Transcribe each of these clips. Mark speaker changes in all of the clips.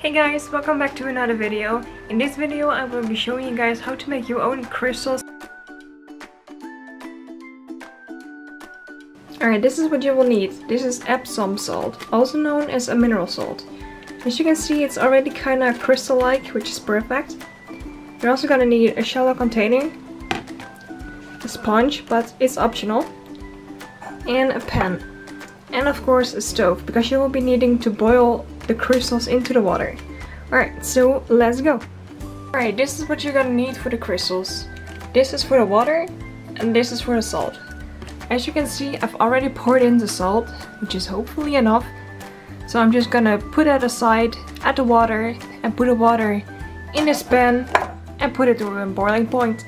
Speaker 1: Hey guys, welcome back to another video. In this video I will be showing you guys how to make your own crystals. Alright, this is what you will need. This is Epsom salt, also known as a mineral salt. As you can see, it's already kinda crystal-like, which is perfect. You're also gonna need a shallow container, a sponge, but it's optional, and a pan. And of course a stove, because you will be needing to boil the crystals into the water. Alright, so let's go. Alright, this is what you're gonna need for the crystals. This is for the water, and this is for the salt. As you can see, I've already poured in the salt, which is hopefully enough. So I'm just gonna put that aside, add the water, and put the water in this pan, and put it to a boiling point.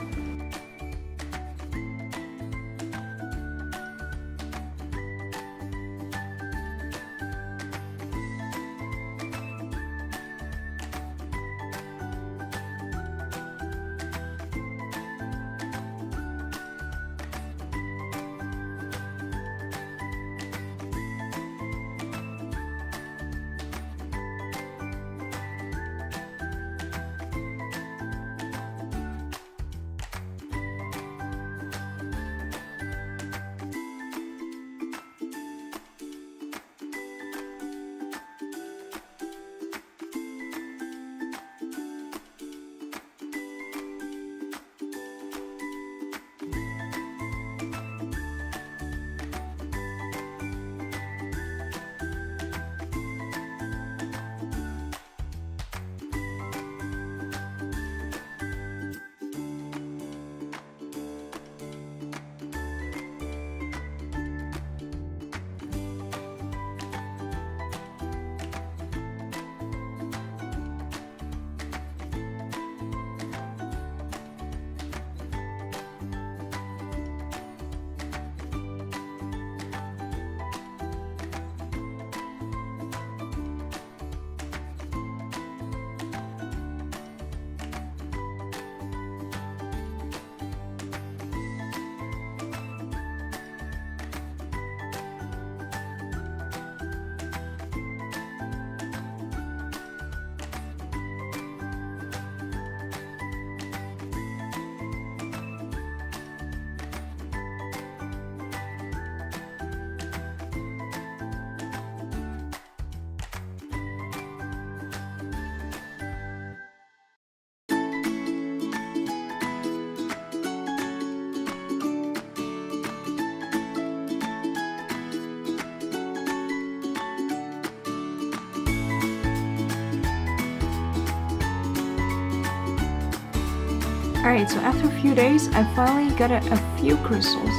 Speaker 1: Alright, so after a few days, I finally got a, a few crystals.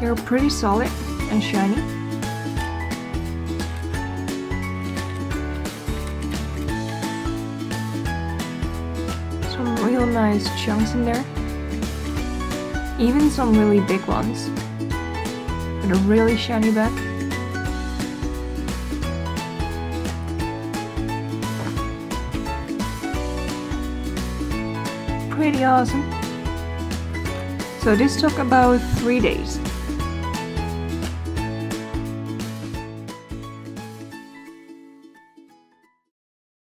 Speaker 1: They're pretty solid and shiny. Some real nice chunks in there. Even some really big ones. With a really shiny back. Pretty awesome. So this took about three days.